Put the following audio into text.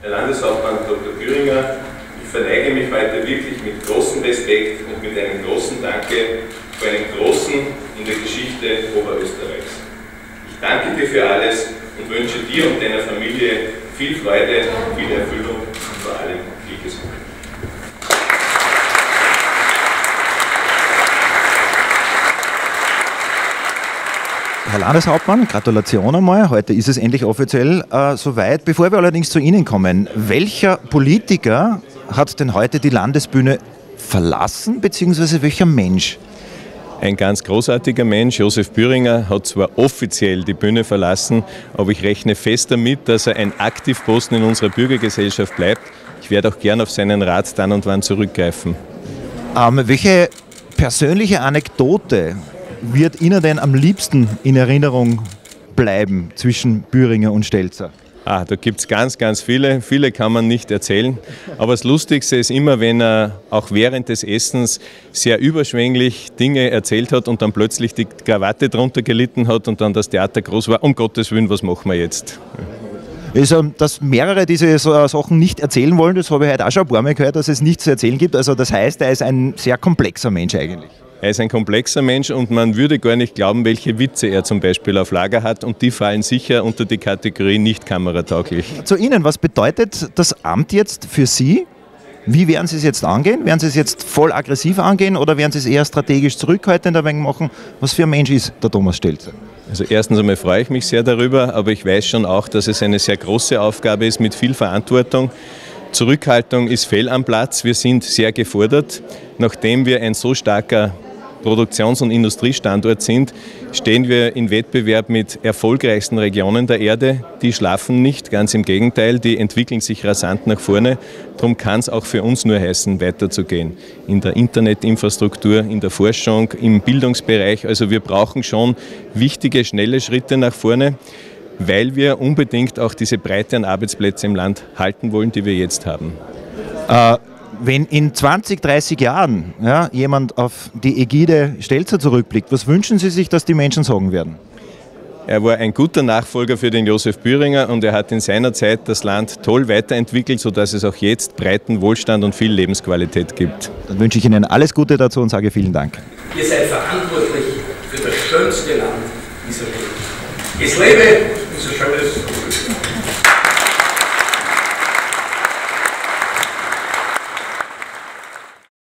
Herr Landeshauptmann Dr. Thüringer, ich verneige mich heute wirklich mit großem Respekt und mit einem großen Danke für einen großen in der Geschichte Oberösterreichs. Ich danke dir für alles und wünsche dir und deiner Familie viel Freude, viel Erfüllung und vor allem viel Gesundheit. Herr Landeshauptmann, Gratulation einmal. Heute ist es endlich offiziell äh, soweit. Bevor wir allerdings zu Ihnen kommen, welcher Politiker hat denn heute die Landesbühne verlassen, beziehungsweise welcher Mensch? Ein ganz großartiger Mensch, Josef Büringer, hat zwar offiziell die Bühne verlassen, aber ich rechne fest damit, dass er ein Aktivposten in unserer Bürgergesellschaft bleibt. Ich werde auch gern auf seinen Rat dann und wann zurückgreifen. Ähm, welche persönliche Anekdote wird Ihnen denn am liebsten in Erinnerung bleiben zwischen Büringer und Stelzer? Ah, da gibt es ganz, ganz viele. Viele kann man nicht erzählen. Aber das Lustigste ist immer, wenn er auch während des Essens sehr überschwänglich Dinge erzählt hat und dann plötzlich die Krawatte drunter gelitten hat und dann das Theater groß war. Um Gottes Willen, was machen wir jetzt? Ist, ähm, dass mehrere diese Sachen nicht erzählen wollen, das habe ich heute auch schon ein paar Mal gehört, dass es nichts zu erzählen gibt. Also das heißt, er ist ein sehr komplexer Mensch eigentlich. Er ist ein komplexer Mensch und man würde gar nicht glauben, welche Witze er zum Beispiel auf Lager hat und die fallen sicher unter die Kategorie nicht kameratauglich. Zu Ihnen, was bedeutet das Amt jetzt für Sie? Wie werden Sie es jetzt angehen? Werden Sie es jetzt voll aggressiv angehen oder werden Sie es eher strategisch zurückhaltend ein machen? Was für ein Mensch ist der Thomas Stelzer? Also erstens einmal freue ich mich sehr darüber, aber ich weiß schon auch, dass es eine sehr große Aufgabe ist mit viel Verantwortung. Zurückhaltung ist fehl am Platz. Wir sind sehr gefordert. Nachdem wir ein so starker Produktions- und Industriestandort sind, stehen wir in Wettbewerb mit erfolgreichsten Regionen der Erde. Die schlafen nicht, ganz im Gegenteil, die entwickeln sich rasant nach vorne. Darum kann es auch für uns nur heißen, weiterzugehen. In der Internetinfrastruktur, in der Forschung, im Bildungsbereich. Also wir brauchen schon wichtige, schnelle Schritte nach vorne weil wir unbedingt auch diese Breite an Arbeitsplätzen im Land halten wollen, die wir jetzt haben. Äh, wenn in 20, 30 Jahren ja, jemand auf die Ägide Stelzer zurückblickt, was wünschen Sie sich, dass die Menschen sagen werden? Er war ein guter Nachfolger für den Josef Büringer und er hat in seiner Zeit das Land toll weiterentwickelt, sodass es auch jetzt breiten Wohlstand und viel Lebensqualität gibt. Dann wünsche ich Ihnen alles Gute dazu und sage vielen Dank. Ihr seid verantwortlich für das schönste Land dieser Welt. Es lebe unser schönes